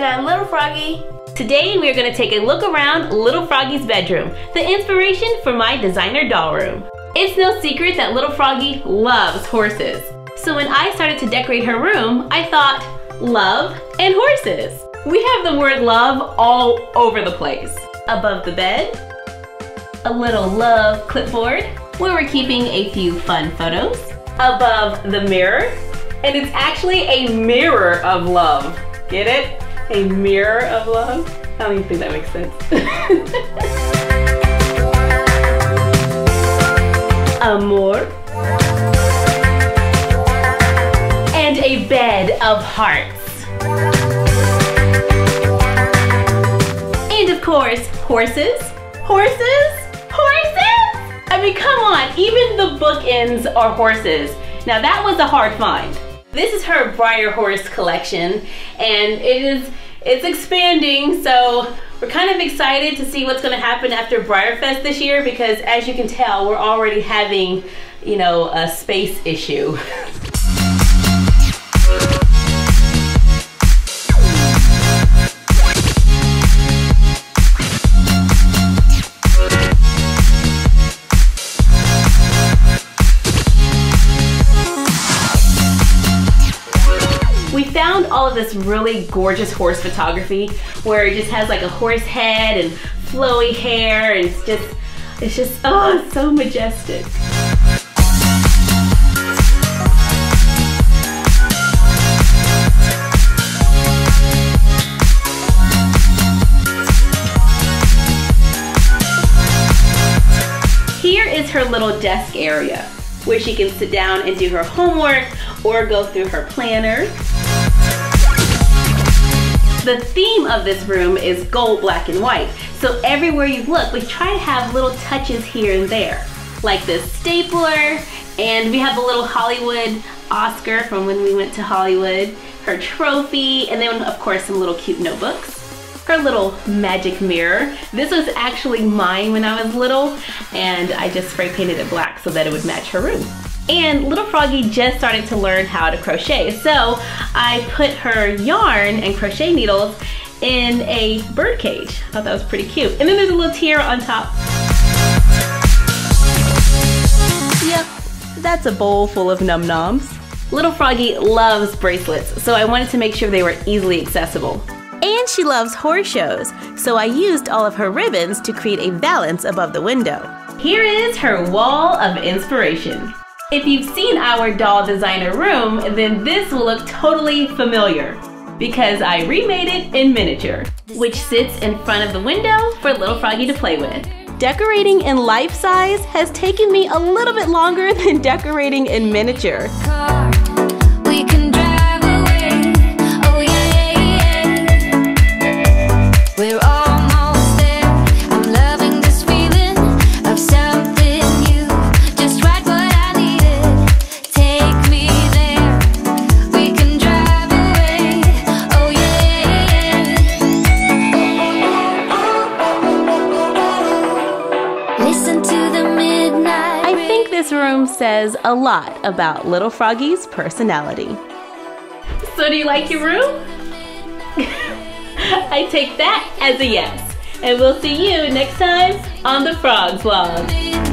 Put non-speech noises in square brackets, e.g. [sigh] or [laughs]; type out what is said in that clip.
And I'm Little Froggy. Today we are going to take a look around Little Froggy's bedroom, the inspiration for my designer doll room. It's no secret that Little Froggy loves horses. So when I started to decorate her room, I thought, love and horses. We have the word love all over the place. Above the bed, a little love clipboard where we're keeping a few fun photos. Above the mirror, and it's actually a mirror of love. Get it? A mirror of love? I don't even think that makes sense. [laughs] Amor. And a bed of hearts. And of course, horses. Horses? Horses? I mean, come on, even the bookends are horses. Now that was a hard find. This is her Breyer Horse collection and it is it's expanding so we're kind of excited to see what's going to happen after Breyerfest this year because as you can tell we're already having you know a space issue. [laughs] found all of this really gorgeous horse photography where it just has like a horse head and flowy hair and it's just, it's just, oh, it's so majestic. Here is her little desk area where she can sit down and do her homework or go through her planner. The theme of this room is gold, black, and white. So everywhere you look, we try to have little touches here and there. Like this stapler, and we have the little Hollywood Oscar from when we went to Hollywood, her trophy, and then of course some little cute notebooks her little magic mirror. This was actually mine when I was little and I just spray painted it black so that it would match her room. And little Froggy just started to learn how to crochet. So I put her yarn and crochet needles in a bird cage. I thought that was pretty cute. And then there's a little tiara on top. Yep, that's a bowl full of num noms. Little Froggy loves bracelets, so I wanted to make sure they were easily accessible. And she loves horse shows, so I used all of her ribbons to create a valance above the window. Here is her wall of inspiration. If you've seen our doll designer room, then this will look totally familiar because I remade it in miniature, which sits in front of the window for little Froggy to play with. Decorating in life size has taken me a little bit longer [laughs] than decorating in miniature. Room says a lot about Little Froggy's personality. So do you like your room? [laughs] I take that as a yes. And we'll see you next time on the Frogs Vlog.